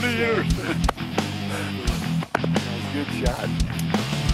20 years. good shot.